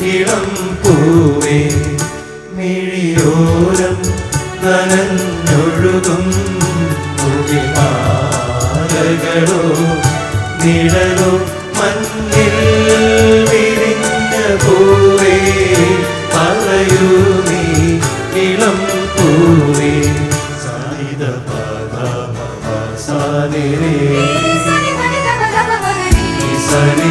ഇളം പൂവേ മിഴിയോരം നനഞ്ഞൊഴുകും മുകിൽ നിഴലോ മഞ്ഞിൽ വിരിഞ്ഞ പൂവേ പറയൂ നീ ഇളം പൂവേ സായിത സാനിരേ സനി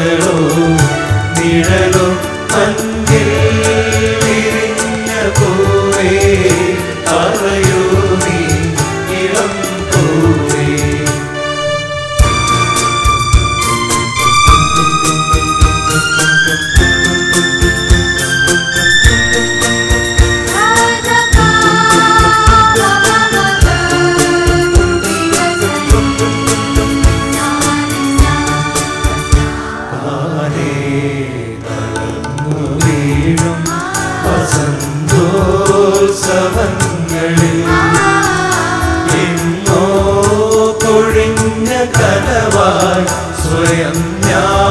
മാലകളോ നിഴലോ മഞ്ഞിൽ വസന്തോത്സവങ്ങളിൽ എങ്ങോ പൊഴിഞ്ഞ കനവായി സ്വയം ഞാനൊതുങ്ങിടാ